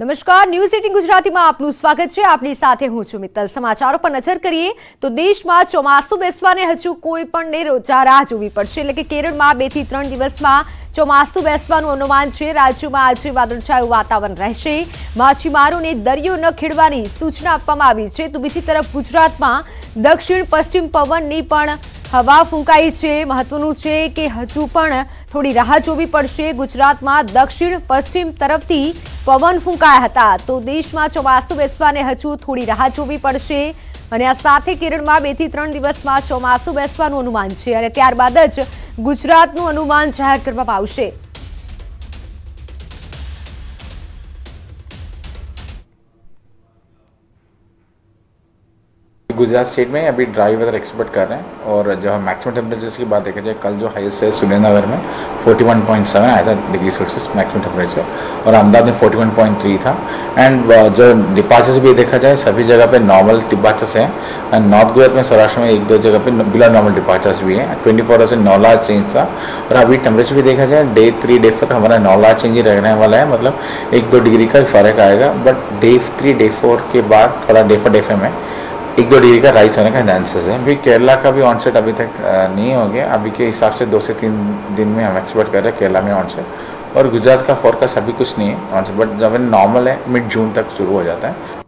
નમસ્કાર news eighteen ગુજરાતીમાં આપનું સ્વાગત છે. આપની સાથે હું છું મિત્તલ. સમાચારો પર નજર કરીએ તો દેશમાં ચોમાસું બેસવાને હજુ કોઈ પણને રોજા રાહ જોવી પડશે. એટલે કે કેરળમાં બેથી ત્રણ દિવસમાં ચોમાસું બેસવાનું અનુમાન છે. રાજ્યમાં આજે વાદળછાયું વાતાવરણ રહેશે. માછીમારોને દરિયો ન ખેડવાની સૂચના આપવામાં આવી છે. તો બીજી તરફ ગુજરાતમાં દક્ષિણ પશ્ચિમ પવનની પણ હવા ફૂંકાઈ છે. મહત્વનું છે કે હજુ પણ થોડી રાહ જોવી પડશે. ગુજરાતમાં દક્ષિણ, પશ્ચિમ તરફથી પવન ફૂંકાયા હતા. તો દેશમાં ચોમાસું બેસવાને હજુ થોડી રાહ જોવી પડશે. અને આ સાથે કેરળમાં બેથી ત્રણ દિવસમાં ચોમાસું બેસવાનું અનુમાન છે. અને ત્યારબાદ જ ગુજરાતનું અનુમાન જાહેર કરવામાં આવશે. गुजरात स्टेट में अभी ड्राई वेदर एक्सपेक्ट कर रहे हैं और जो है मैक्सिमम टेम्परेचर्स की बात देखा जाए, कल जो हाईएस्ट है सुरेंद्रनगर में 41.7 आया था डिग्री सेल्सियस मैक्सिमम टेम्परेचर और अहमदाबाद में 41.3 था। एंड जो डिपार्चर्स भी देखा जाए, सभी जगह पे नॉर्मल डिपाचर्स हैं। एंड नॉर्थ गोवा में सौराष्ट्र में एक दो जगह पे बिला नॉर्मल डिपार्चर्स भी हैं। ट्वेंटी फोर आवर्स नौ लाख चेंज था। और अभी टेम्परेचर भी देखा जाए डे थ्री डे फोर हमारा नौ लाख चेंज ही रहने वाला है। मतलब एक दो डिग्री का फ़र्क आएगा। But day three day four के बाद थोड़ा डे फोर डे फाइव में एक दो डिग्री का राइस होने का चांसेस है अभी केरला का भी ऑनसेट अभी तक अ, नहीं हो गया अभी के हिसाब से दो से तीन दिन में हम एक्सपेक्ट कर रहे हैं केरला में ऑनसेट और गुजरात का फोरकास्ट अभी कुछ नहीं है ऑनसेट बट जब नॉर्मल है मिड जून तक शुरू हो जाता है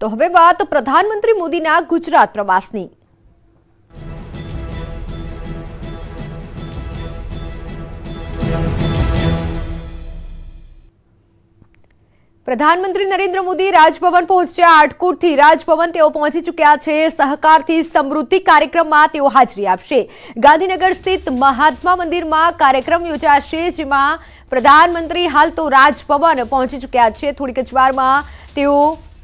તો હવે વાત પ્રધાનમંત્રી મોદીના ગુજરાત પ્રવાસની પ્રધાનમંત્રી નરેન્દ્ર મોદી રાજભવન પહોંચ્યા. આટકોટથી રાજભવન તેઓ પહોંચી ચૂક્યા છે. સહકારથી સમૃદ્ધિ કાર્યક્રમમાં તેઓ હાજરી આપશે. ગાંધીનગર સ્થિત મહાત્મા મંદિરમાં કાર્યક્રમ યોજાશે, જેમાં પ્રધાનમંત્રી હાલ તો રાજભવન પહોંચી ચૂક્યા છે. થોડીક જ વારમાં તેઓ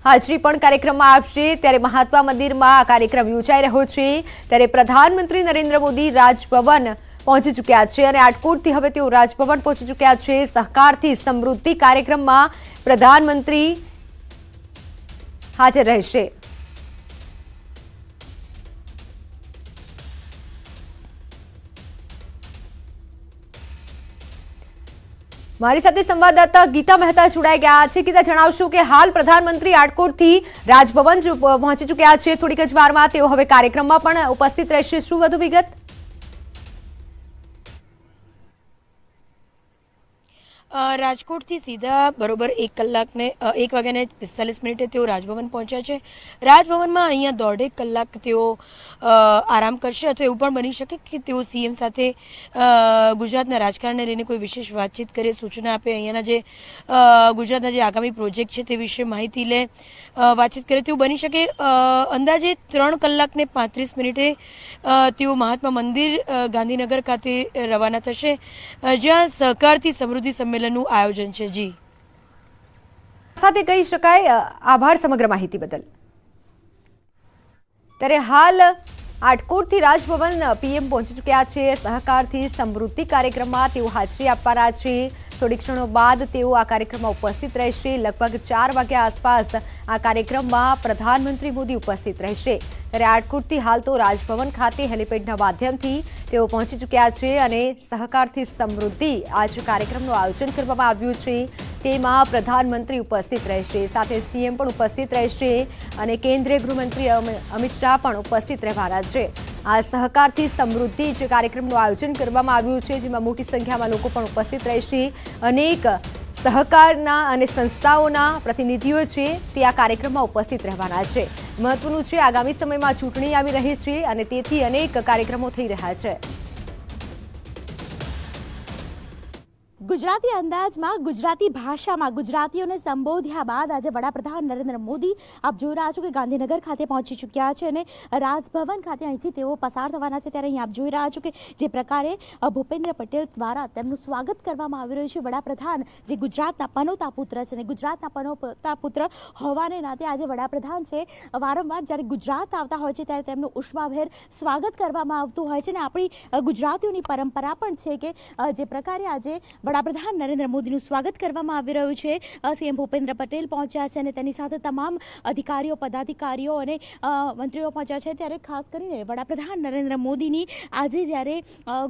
હાજરી પણ કાર્યક્રમમાં આપશે. ત્યારે મહાત્મા મંદિરમાં આ કાર્યક્રમ યોજાઈ રહ્યો છે. ત્યારે પ્રધાનમંત્રી નરેન્દ્ર મોદી રાજભવન પહોંચી ચૂક્યા છે અને આટકોટથી હવે તેઓ રાજભવન પહોંચી ચૂક્યા છે. સહકારથી સમૃદ્ધિ કાર્યક્રમમાં પ્રધાનમંત્રી હાજર રહેશે. મારી સાથે સંવાદદાતા ગીતા મહેતા જોડાઈ ગયા છે. ગીતા, જણાવશો કે હાલ પ્રધાનમંત્રી આટકોટથી રાજભવન પહોંચી ચૂક્યા છે. થોડીક જ વારમાં તેઓ હવે કાર્યક્રમમાં પણ ઉપસ્થિત રહેશે. શું વધુ વિગત? રાજકોટથી સીધા બરોબર એક કલાકને એક વાગ્યાને પિસ્તાલીસ મિનિટે તેઓ રાજભવન પહોંચ્યા છે. રાજભવનમાં અહીંયા દોઢેક કલાક તેઓ આરામ કરશે અથવા એવું પણ બની શકે કે તેઓ સીએમ સાથે ગુજરાતના રાજકારણને લઈને કોઈ વિશેષ વાતચીત કરે, સૂચના આપે, અહીંયાના જે ગુજરાતના જે આગામી પ્રોજેક્ટ છે તે વિશે માહિતી લે વાતચીત કરે, તેવું બની શકે. અંદાજે ત્રણ કલાકને પાંત્રીસ મિનિટે તેઓ મહાત્મા મંદિર ગાંધીનગર ખાતે રવાના થશે. જ્યાં સહકારથી સમૃદ્ધિ સંમેલનનું આયોજન છે. જી. સાથે કહી શકાય આભાર સમગ્ર માહિતી બદલ. ત્યારે હાલ આટકોટથી રાજભવન પીએમ પહોંચી ચૂક્યા છે. સહકારથી સમૃદ્ધિ કાર્યક્રમમાં તેઓ હાજરી આપવાના છે. થોડી ક્ષણો બાદ તેઓ આ કાર્યક્રમમાં ઉપસ્થિત રહેશે. લગભગ ચાર વાગ્યા આસપાસ આ કાર્યક્રમમાં પ્રધાનમંત્રી મોદી ઉપસ્થિત રહેશે. ત્યારે આટકોટથી હાલ તો રાજભવન ખાતે હેલિપેડના માધ્યમથી તેઓ પહોંચી ચૂક્યા છે અને સહકારથી સમૃદ્ધિ આ કાર્યક્રમનું આયોજન કરવામાં આવ્યું છે. તેમાં પ્રધાનમંત્રી ઉપસ્થિત રહેશે. સાથે સીએમ પણ ઉપસ્થિત રહેશે અને કેન્દ્રીય ગૃહમંત્રી અમ- અમિત શાહ પણ ઉપસ્થિત રહેવાના છે. આ સહકારથી સમૃદ્ધિ જે કાર્યક્રમનું આયોજન કરવામાં આવ્યું છે, જેમાં મોટી સંખ્યામાં લોકો પણ ઉપસ્થિત રહેશે. અનેક સહકારના અને સંસ્થાઓના પ્રતિનિધિઓ છે, તે આ કાર્યક્રમમાં ઉપસ્થિત રહેવાના છે. મહત્વનું છે, આગામી સમયમાં ચૂંટણી આવી રહી છે અને તેથી અનેક કાર્યક્રમો થઈ રહ્યા છે. ગુજરાતી અંદાજમાં ગુજરાતી ભાષામાં ગુજરાતીઓને સંબોધ્યા બાદ આજે વડાપ્રધાન નરેન્દ્ર મોદી આપ જોઈ રહ્યા છો કે ગાંધીનગર ખાતે પહોંચી ચૂક્યા છે અને રાજભવન ખાતે અહીંથી તેઓ પસાર થવાના છે. ત્યારે અહીં આપ જોઈ રહ્યા છો કે જે પ્રકારે ભૂપેન્દ્ર પટેલ દ્વારા તેમનું સ્વાગત કરવામાં આવી રહ્યું છે. વડાપ્રધાન જે ગુજરાતના પનોતા પુત્ર છે અને ગુજરાતના પનોતા પુત્ર હોવાને નાતે આજે વડાપ્રધાન છે. વારંવાર જ્યારે ગુજરાત આવતા હોય છે ત્યારે તેમનું ઉષ્માભેર સ્વાગત કરવામાં આવતું હોય છે. અને આપણી ગુજરાતીઓની પરંપરા પણ છે કે જે પ્રકારે આજે વડા વડાપ્રધાન નરેન્દ્ર મોદીનું સ્વાગત કરવામાં આવી રહ્યું છે. સીએમ ભૂપેન્દ્ર પટેલ પહોંચ્યા છે અને તેની સાથે તમામ અધિકારીઓ, પદાધિકારીઓ અને મંત્રીઓ પહોંચ્યા છે. ત્યારે ખાસ કરીને વડાપ્રધાન નરેન્દ્ર મોદીની આજે જ્યારે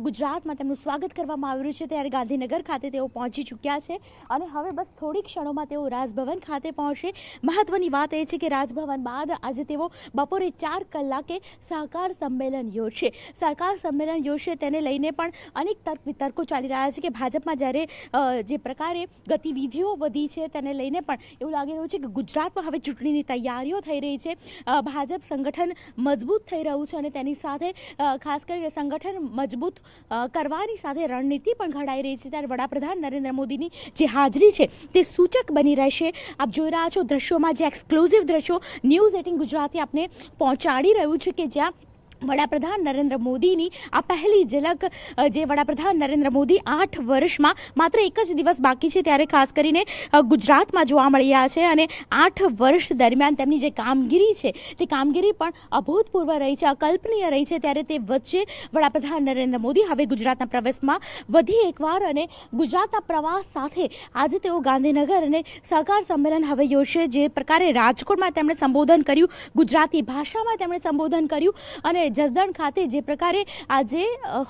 ગુજરાતમાં તેમનું સ્વાગત કરવામાં આવી રહ્યું છે, ત્યારે ગાંધીનગર ખાતે તેઓ પહોંચી ચૂક્યા છે. અને હવે બસ થોડીક ક્ષણોમાં તેઓ રાજભવન ખાતે પહોંચશે. મહત્વની વાત એ છે કે રાજભવન બાદ આજે તેઓ બપોરે ચાર કલાકે સહકાર સંમેલન યોજશે. સહકાર સંમેલન યોજશે તેને લઈને પણ અનેક તર્ક વિતર્કો ચાલી રહ્યા છે કે ભાજપમાં જ્યારે અ, જે પ્રકારે ગતિવિધિઓ વધી છે તેને લઈને પણ એવું લાગી રહ્યું છે કે ગુજરાતમાં હવે ચૂંટણીની તૈયારીઓ થઈ રહી છે. ભાજપ સંગઠન મજબૂત થઈ રહ્યું છે અને તેની સાથે ખાસ કરીને સંગઠન મજબૂત કરવાની સાથે રણનીતિ પણ ઘડાઈ રહી છે. ત્યારે વડાપ્રધાન નરેન્દ્ર મોદીની જે હાજરી છે તે સૂચક બની રહેશે. આપ જોઈ રહ્યા છો દ્રશ્યોમાં જે એક્સક્લુઝિવ દ્રશ્યો ન્યૂઝ એટીન ગુજરાતી આપને પહોંચાડી રહ્યું છે કે જ્યાં વડાપ્રધાન નરેન્દ્ર મોદીની આ પહેલી ઝલક જે વડાપ્રધાન નરેન્દ્ર મોદી આઠ વર્ષમાં માત્ર એક જ દિવસ બાકી છે ત્યારે ખાસ કરીને ગુજરાતમાં જોવા મળી રહ્યા છે અને આઠ વર્ષ દરમિયાન તેમની જે કામગીરી છે તે કામગીરી પણ અભૂતપૂર્વ રહી છે, અકલ્પનીય રહી છે, ત્યારે તે વચ્ચે વડાપ્રધાન નરેન્દ્ર મોદી હવે ગુજરાતના પ્રવેશમાં વધી એકવાર અને ગુજરાતના પ્રવાસ સાથે આજે તેઓ ગાંધીનગર અને સહકાર સંમેલન હવે યોજશે, જે પ્રકારે રાજકોટમાં તેમણે સંબોધન કર્યું, ગુજરાતી ભાષામાં તેમણે સંબોધન કર્યું અને જસદણ ખાતે જે પ્રકારે આજે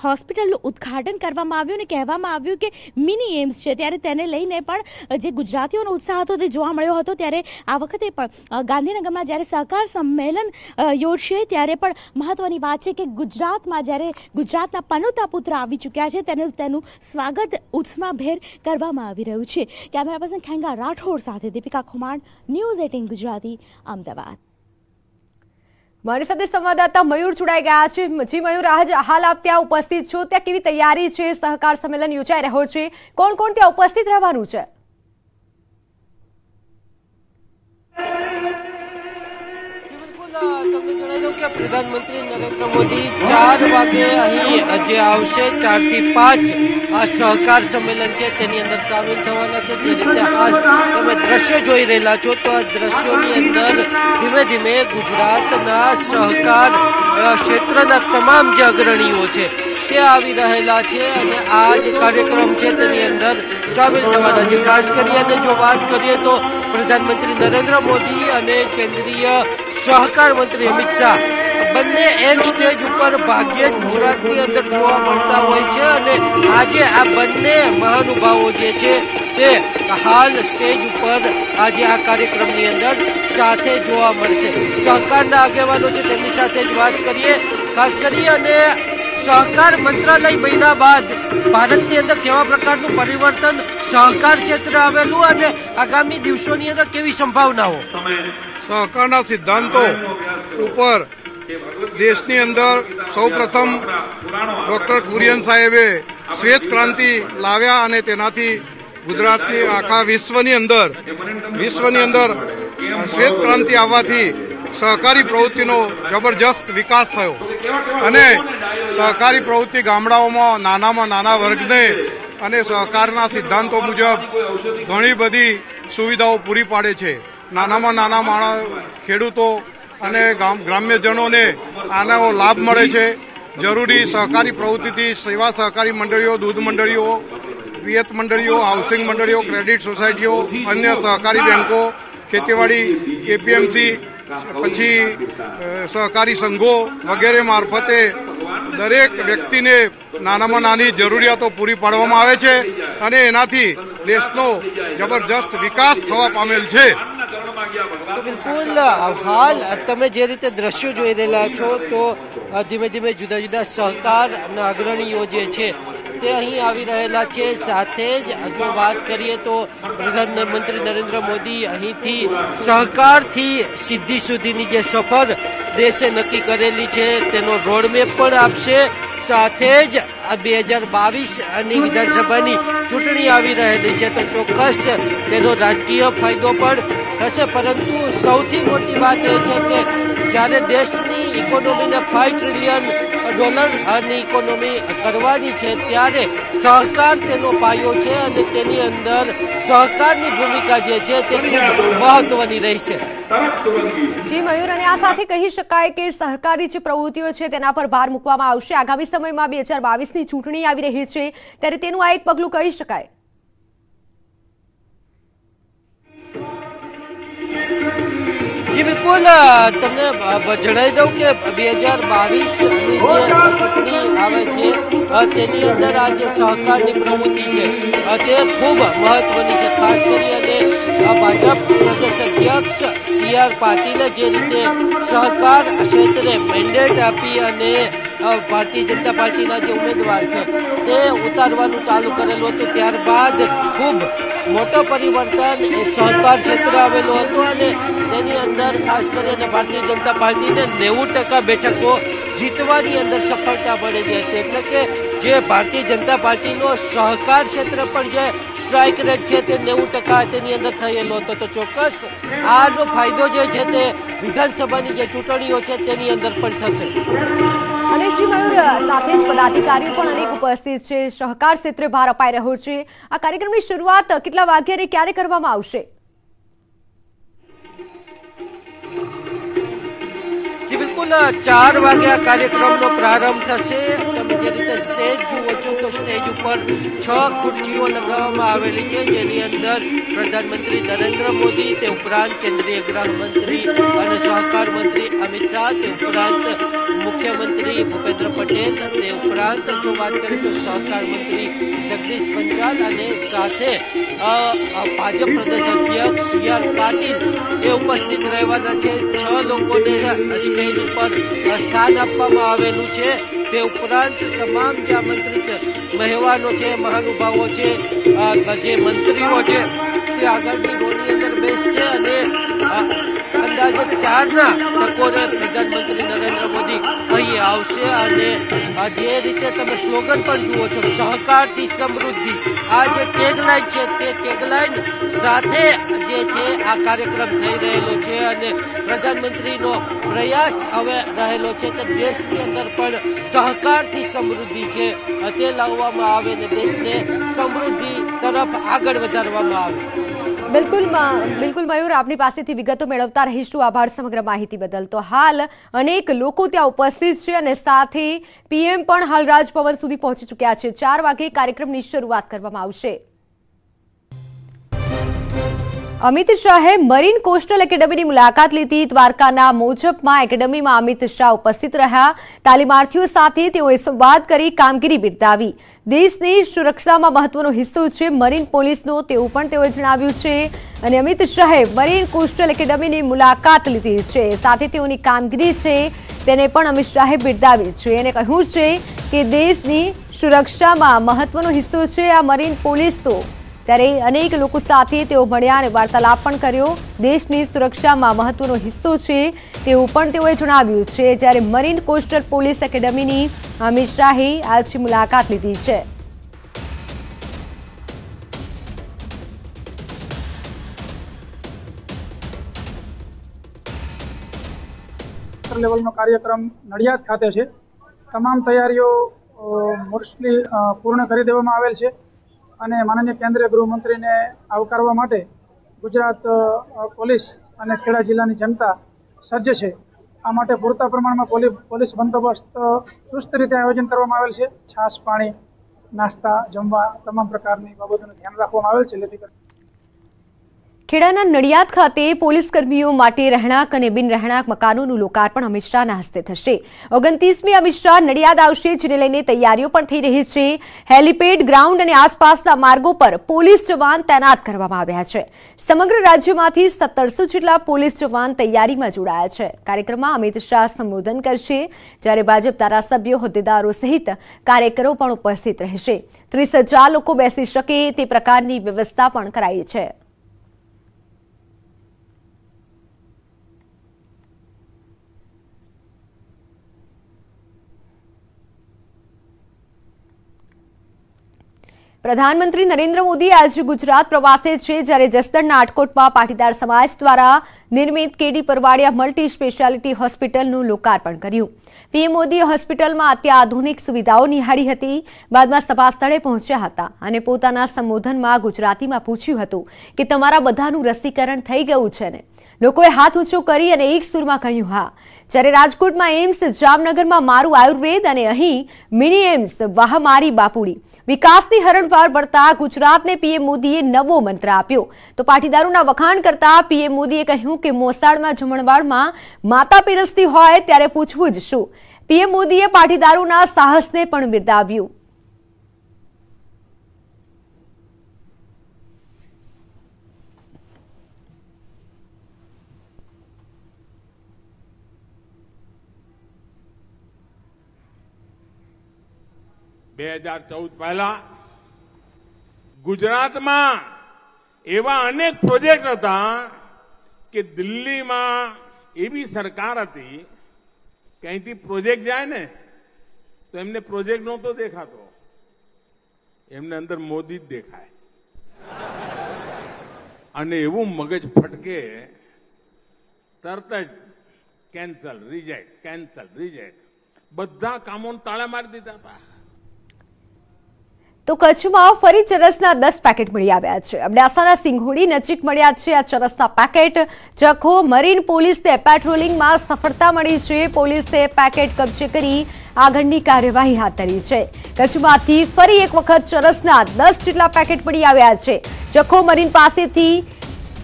હોસ્પિટલનું ઉદ્ઘાટન કરવામાં આવ્યું અને કહેવામાં આવ્યું કે મિની એમ્સ છે. ત્યારે તેને લઈને પણ જે ગુજરાતીઓનો ઉત્સાહ હતો તે જોવા મળ્યો હતો. ત્યારે આ વખતે પણ ગાંધીનગરમાં જ્યારે સહકાર સંમેલન યોજશે ત્યારે પણ મહત્વની વાત છે કે ગુજરાતમાં જ્યારે ગુજરાતના પનોતા પુત્ર આવી ચૂક્યા છે, તેનું તેનું સ્વાગત ઉત્સમાભેર કરવામાં આવી રહ્યું છે. કેમેરા પર્સન ખેંગા રાઠોડ સાથે દીપિકા ખુમાણ, ન્યૂઝ એટીન ગુજરાતી, અમદાવાદ. મારી સાથે સંવાદદાતા મયુર જોડાઈ ગયા છે. જી મયુર, આજ હાલ આપ ત્યાં ઉપસ્થિત છો. ત્યાં કેવી તૈયારી છે? સહકાર સંમેલન યોજાઈ રહ્યો છે. કોણ કોણ ત્યાં ઉપસ્થિત રહેવાનું છે? તમને જણાવી કે પ્રધાનમંત્રી નરેન્દ્ર મોદી ચાર વાગે અહીં જે આવશે. ચારથી પાંચ આ સહકાર સંમેલન છે, તેની અંદર સામેલ થવાના છે. જે રીતે હાલ તમે દ્રશ્યો જોઈ રહેલા છો, તો આ દ્રશ્યોની અંદર ધીમે ધીમે ગુજરાતના સહકાર ક્ષેત્રના તમામ જે અગ્રણીઓ છે. તે આવી રહેલા છે અને આ જે કાર્યક્રમ છે તેની અંદર સામેલ થવાના છે. ખાસ કરી જો વાત કરીએ તો પ્રધાનમંત્રી નરેન્દ્ર મોદી અને કેન્દ્રીય સહકાર મંત્રી અમિત શાહ બંને એક સ્ટેજ ઉપર ભાગ્યે જ ગુજરાતની અંદર જોવા મળતા હોય છે અને આજે આ બંને મહાનુભાવો જે છે તે હાલ સ્ટેજ ઉપર આજે આ કાર્યક્રમની અંદર સાથે જોવા મળશે. સહકારના આગેવાનો છે, તેમની સાથે જ વાત કરીએ. ખાસ કરી અને સહકાર મંત્રાલય બન્યા બાદ ભારતની અંદર કેવા પ્રકારનું પરિવર્તન સહકાર ક્ષેત્રે આવેલું અને આગામી દિવસોની અંદર કેવી સંભાવનાઓ? સહકારના સિદ્ધાંતો ઉપર દેશની અંદર સૌપ્રથમ ડૉક્ટર કુરિયન સાહેબે શ્વેત ક્રાંતિ લાવ્યા અને તેનાથી ગુજરાતની આખા વિશ્વની અંદર વિશ્વની અંદર શ્વેત ક્રાંતિ આવવાથી સહકારી પ્રવૃત્તિનો જબરજસ્ત વિકાસ થયો. અને સહકારી પ્રવૃત્તિ ગામડાઓમાં, નાનામાં નાના વર્ગને અને સહકારના સિદ્ધાંતો મુજબ ઘણી બધી સુવિધાઓ પૂરી પાડે છે. નાનામાં નાના માણસ ખેડૂતો અને ગ્રામ્યજનોને આનો લાભ મળે છે. જરૂરી સહકારી પ્રવૃત્તિથી સેવા સહકારી મંડળીઓ, દૂધ મંડળીઓ પિયત મંડળીઓ, હાઉસિંગ મંડળીઓ, ક્રેડિટ સોસાયટીઓ, અન્ય સહકારી બેંકો, ખેતીવાડી એપીએમસી પછી સહકારી સંઘો વગેરે મારફતે દરેક વ્યક્તિને નાનામાં નાની જરૂરિયાતો પૂરી પાડવામાં આવે છે અને એનાથી દેશનો જબરજસ્ત વિકાસ થવા પામેલ છે. બિલકુલ, હાલ તમે જે રીતે દ્રશ્યો જોઈ રહેલા છો, તો ધીમે ધીમે જુદા જુદા સહકાર અને અગ્રણીઓ જે છે તે અહીં આવી રહેલા છે. સાથે જ જો વાત કરીએ તો પ્રધાનમંત્રી નરેન્દ્ર મોદી અહીંથી સહકારથી સિદ્ધિ સુધીની જે સફર દેશે નક્કી કરેલી છે, તેનો રોડમેપ પણ આપશે. સાથે જ બે હજાર બાવીસની વિધાનસભાની ચૂંટણી આવી રહેલી છે, તો ચોક્કસ તેનો રાજકીય ફાયદો પણ થશે. પરંતુ સૌથી મોટી વાત એ છે કે જ્યારે દેશની ઇકોનોમીને ફાઈવ ટ્રિલિયન ડોલરની ઇકોનોમી કરવાની છે, ત્યારે સહકાર તેનો પાયો છે અને તેની અંદર સહકારની ભૂમિકા જે છે તે મહત્વની રહેશે. જી, મયુર, અને આ સાથે કહી શકાય કે સહકારી જે પ્રવૃત્તિઓ છે તેના પર ભાર મૂકવામાં આવશે. આગામી સમયમાં બે હજાર બાવીસની ચૂંટણી આવી રહી છે, ત્યારે તેનું આ એક પગલું કહી શકાય. બિલકુલ તમને જણાવી દઉં કે બે હજાર બાવીસ ચૂંટણી આવે છે? તેની અંદર આ જે સહકારની પ્રવૃત્તિ છે. તે ખૂબ મહત્વની છે. ખાસ કરી અને ભાજપ પ્રદેશ અધ્યક્ષ સી આર પાટીલે જે રીતે સહકાર ક્ષેત્રે મેન્ડેટ આપી અને ભારતીય જનતા પાર્ટીના જે ઉમેદવાર છે, તે ઉતારવાનું ચાલુ કરેલું હતું. ત્યારબાદ ખૂબ મોટો પરિવર્તન એ સહકાર ક્ષેત્રે આવેલું હતું અને અંદર ખાસ કરીને ભારતીય જનતા પાર્ટીને નેવું ટકા બેઠકો જીતવાની અંદર સફળતા મળેલી હતી. એટલે કે જે ભારતીય જનતા પાર્ટીનો સહકાર ક્ષેત્ર પણ જે સ્ટ્રાઇક રેટ છે તે નેવું ટકા તેની અંદર થયેલો હતો. તો ચોક્કસ આનો ફાયદો જે છે તે વિધાનસભાની જે ચૂંટણીઓ છે તેની અંદર પણ થશે. અને જી મયુર, સાથે જ પદાધિકારીઓ પણ અનેક ઉપસ્થિત છે. સહકાર ક્ષેત્રે ભાર અપાઈ રહ્યો છે. આ કાર્યક્રમની શરૂઆત કેટલા વાગ્યે ક્યારે કરવામાં આવશે? બિલકુલ ચાર વાગ્યા કાર્યક્રમનો પ્રારંભ થશે. તમે જે રીતે સ્ટેજ જુઓ છો, તો સ્ટેજ ઉપર છ ખુરશીઓ લગાવવામાં આવેલી છે, જેની અંદર પ્રધાનમંત્રી નરેન્દ્ર મોદી, તે ઉપરાંત કેન્દ્રીય ગૃહમંત્રી અને સહકાર મંત્રી અમિત શાહ, તે ઉપરાંત મુખ્યમંત્રી ભૂપેન્દ્ર પટેલ તે ઉપરાંત જો વાત કરીએ તો સહકાર મંત્રી જગદીશ પંચાલ અને સાથે ભાજપ પ્રદેશ અધ્યક્ષ સી આર પાટીલ એ ઉપસ્થિત રહેવાના છે. છ લોકોને સ્ટેજ ઉપર સ્થાન આપવામાં આવેલું છે. તે ઉપરાંત તમામ જે આમંત્રિત મહેવાનો છે, મહાનુભાવો છે જે મંત્રીઓ છે, તે આગળની રોની અંદર બેસશે અને અંદાજે ચારના ટકોરે પ્રધાનમંત્રી નરેન્દ્ર મોદી અહીં આવશે અને જે રીતે તમે સ્લોગન પણ જુઓ છો, સહકારથી સમૃદ્ધિ, આ જે ટેગલાઇન છે તે ટેગલાઇન સાથે જે છે આ કાર્યક્રમ થઈ રહેલો છે અને પ્રધાનમંત્રીનો પ્રયાસ હવે રહેલો છે કે દેશની અંદર પણ સહકારથી સમૃદ્ધિ છે તે લાવવામાં આવે અને દેશને સમૃદ્ધિ તરફ આગળ વધારવામાં આવે. બિલકુલ બિલકુલ મયુર, આપની પાસેથી વિગતો મેળવતા રહીશું આભાર સમગ્ર માહિતી બદલ. તો હાલ અનેક લોકો ત્યાં ઉપસ્થિત છે અને સાથે પીએમ પણ હાલ રાજભવન સુધી પહોંચી ચૂક્યા છે. ચાર વાગે કાર્યક્રમની શરૂઆત કરવામાં આવશે. અમિત શાહે મરીન કોસ્ટલ એકેડમીની મુલાકાત લીધી. દ્વારકાના મોજપમાં એકેડમીમાં અમિત શાહ ઉપસ્થિત રહ્યા. તાલીમાર્થીઓ સાથે તેઓએ સંવાદ કરી કામગીરી બિરદાવી. દેશની સુરક્ષામાં મહત્વનો હિસ્સો છે મરીન પોલીસનો તેવું પણ તેઓએ જણાવ્યું છે. અને અમિત શાહે મરીન કોસ્ટલ એકેડમીની મુલાકાત લીધી છે. સાથે તેઓની કામગીરી છે તેને પણ અમિત શાહે બિરદાવી છે. અને કહ્યું છે કે દેશની સુરક્ષામાં મહત્વનો હિસ્સો છે આ મરીન પોલીસ તો. ત્યારે અનેક લોકો સાથે તેઓ મળ્યા અને વાર્તાલાપ પણ કર્યો. દેશની સુરક્ષામાં મહત્વનો હિસ્સો છે તેવું પણ તેઓએ જણાવ્યું છે. જ્યારે મરીન કોસ્ટલ પોલીસ એકેડમીની અમિત શાહે આજથી મુલાકાત લીધી છે. લેવલનો કાર્યક્રમ નડિયાદ ખાતે છે. તમામ તૈયારીઓ મોસ્ટલી પૂર્ણ કરી દેવામાં આવેલ છે. અને માનનીય કેન્દ્રીય ગૃહમંત્રીને આવકારવા માટે ગુજરાત પોલીસ અને ખેડા જિલ્લાની જનતા સજ્જ છે. આ માટે પૂરતા પ્રમાણમાં પોલીસ બંદોબસ્ત ચુસ્ત રીતે આયોજન કરવામાં આવેલ છે. છાશ પાણી, નાસ્તા, જમવા, તમામ પ્રકારની બાબતોનું ધ્યાન રાખવામાં આવેલ છે. જેથી ખેડાના નડિયાદ ખાતે પોલીસ કર્મીઓ માટે રહેણાંક અને બિન રહેણાંક મકાનોનું લોકાર્પણ અમિત શાહના હસ્તે થશે. ઓગણત્રીસમી અમિત શાહ નડિયાદ આવશે, જેને લઈને તૈયારીઓ પણ થઈ રહી છે. હેલીપેડ ગ્રાઉન્ડ અને આસપાસના માર્ગો પર પોલીસ જવાન તૈનાત કરવામાં આવ્યા છે. સમગ્ર રાજ્યમાંથી સત્તરસો જેટલા પોલીસ જવાન તૈયારીમાં જોડાયા છે. કાર્યક્રમમાં અમિત શાહ સંબોધન કરશે, જ્યારે ભાજપ ધારાસભ્યો, હોદ્દેદારો સહિત કાર્યકરો પણ ઉપસ્થિત રહેશે. ત્રીસ લોકો બેસી શકે તે પ્રકારની વ્યવસ્થા પણ કરાઈ છે. પ્રધાનમંત્રી નરેન્દ્ર મોદી આજે ગુજરાત પ્રવાસે છે જ્યારે જસદણના આટકોટમાં પાટીદાર સમાજ દ્વારા નિર્મિત કેડી પરવાડિયા મલ્ટી સ્પેશિયાલિટી હોસ્પિટલનું લોકાર્પણ કર્યું. પીએમ મોદીએ હોસ્પિટલમાં અત્યાધુનિક સુવિધાઓ નિહાળી હતી. બાદમાં સભા સ્થળે પહોંચ્યા હતા અને પોતાના સંબોધનમાં ગુજરાતીમાં પૂછ્યું હતું કે તમારા બધાનું રસીકરણ થઈ ગયું છે ને? લોકોએ હાથ ઊંચો કરી અને એક સુરમાં કહ્યું, હા. જ્યારે રાજકોટમાં એમ્સ જામનગરમાં મારું આયુર્વેદ અને અહીં મિની એમ્સ વાહમારી બાપુડી. વિકાસની હરણફાળ પડતા ગુજરાતને પીએમ મોદીએ નવો મંત્ર આપ્યો. તો પાટીદારોના વખાણ કરતા પીએમ મોદીએ કહ્યું કે મોસાળમાં જમણવાડમાં માતા પીરસતી હોય ત્યારે પૂછવું જ શું. પીએમ મોદીએ પાટીદારોના સાહસને પણ બિરદાવ્યું. બે હજાર ચૌદ પહેલા ગુજરાતમાં એવા અનેક પ્રોજેક્ટ હતા કે દિલ્હીમાં એવી સરકાર હતી કે અહીંથી પ્રોજેક્ટ જાય ને, તો એમને પ્રોજેક્ટ નહોતો દેખાતો. એમને અંદર મોદી જ દેખાય. અને એવું મગજ ફટકે, તરત જ કેન્સલ, રિજેક્ટ કેન્સલ, રિજેક્ટ. બધા કામોને તાળા મારી દીધા હતા. તો કચ્છમાં ફરી ચરસના દસ પેકેટ મળી આવ્યા છે. અબડાસાના સિંઘોડી નજીક મળ્યા છે આ ચરસના પેકેટ. જખો, મરીન પોલીસને પેટ્રોલિંગમાં સફળતા મળી છે. પોલીસે પેકેટ કબજે કરી આગળની કાર્યવાહી હાથ ધરી છે. કચ્છમાંથી ફરી એક વખત ચરસના દસ જેટલા પેકેટ મળી આવ્યા છે. જખો, મરીન પાસેથી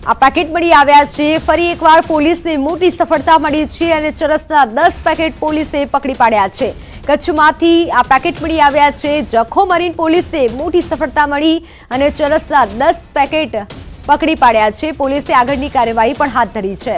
આ પેકેટ મળી આવ્યા છે. ફરી એકવાર પોલીસને મોટી સફળતા મળી છે અને ચરસના દસ પેકેટ પોલીસે પકડી પાડ્યા છે. કચ્છમાંથી આ પેકેટ મળી આવ્યા છે. જખો મરીન પોલીસને મોટી સફળતા મળી અને ચરસના દસ પેકેટ પકડી પાડ્યા છે. પોલીસે આગળની કાર્યવાહી પણ હાથ ધરી છે.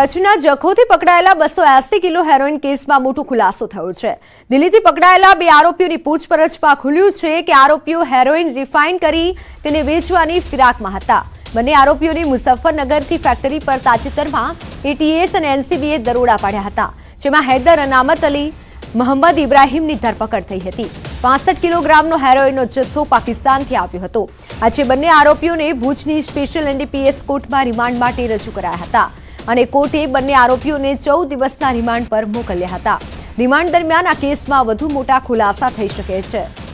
કચ્છના જખોથી પકડાયેલા બસો એસી કિલો હેરોઇન કેસમાં મોટો ખુલાસો થયો છે. દિલ્હીથી પકડાયેલા બે આરોપીઓની પૂછપરછમાં ખુલ્યું છે કે આરોપીઓ હેરોઇન રિફાઇન કરી તેને વેચવાની ફિરાકમાં હતા. બંને આરોપીઓની મુઝફ્ફરનગરથી ફેક્ટરી પર તાજેતરમાં એટીએસ અને એનસીબીએ દરોડા પાડ્યા હતા, જેમાં હૈદર અનામત અલી, મોહમ્મદ ઇબ્રાહીમની ધરપકડ થઈ હતી. પાસઠ કિલોગ્રામનો હેરોઇનનો જથ્થો પાકિસ્તાનથી આવ્યો હતો. આજે બંને આરોપીઓને ભુજની સ્પેશિયલ એનડીપીએસ કોર્ટમાં રિમાન્ડ માટે રજૂ કરાયા હતા. અને કોર્ટે બંને આરોપીઓને ચૌદ દિવસના રિમાન્ડ પર મોકલ્યા હતા. રિમાન્ડ દરમિયાન આ કેસમાં વધુ મોટા ખુલાસા થઈ શકે છે.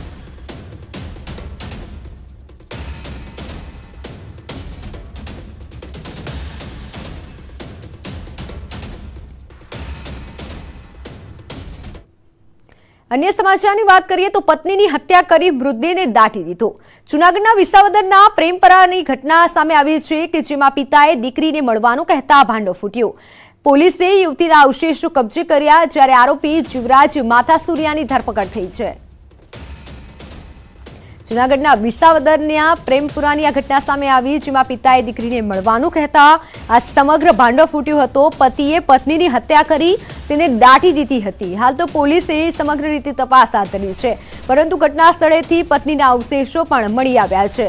અન્ય સમાચારની વાત કરીએ તો પત્નીની હત્યા કરી મૃતદેહને દાટી દીધો. જૂનાગઢના વિસાવદરના પ્રેમપરાની ઘટના સામે આવી છે કે જેમાં પિતાએ દીકરીને મળવાનું કહેતા ભાંડો ફૂટ્યો. પોલીસે યુવતીના અવશેષો કબજે કર્યા જ્યારે આરોપી જીવરાજ માથાસુરિયાની ધરપકડ થઈ છે. જૂનાગઢના વિસાવદરના પ્રેમપુરાની આ ઘટના સામે આવી, જેમાં પિતાએ દીકરીને મળવાનું કહેતા આ સમગ્ર ભાંડો ફૂટ્યો હતો. પતિએ પત્નીની હત્યા કરી, તેને દાટી દીધી હતી. હાલ તો પોલીસે સમગ્ર રીતે તપાસ હાથ ધરી છે. પરંતુ ઘટના સ્થળેથી પત્નીના અવશેષો પણ મળી આવ્યા છે.